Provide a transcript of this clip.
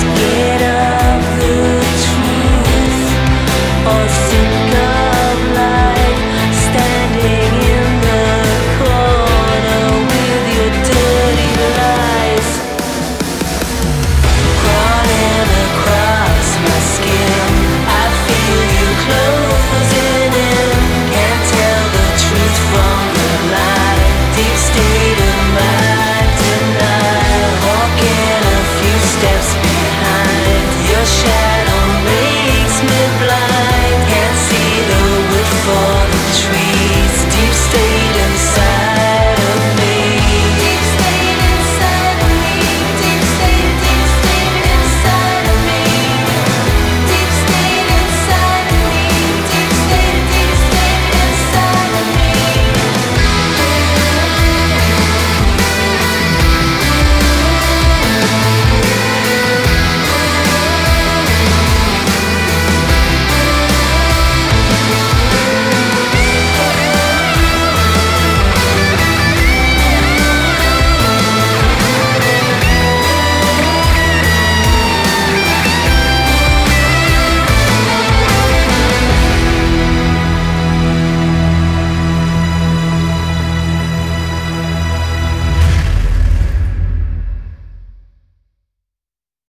Scared of the truth.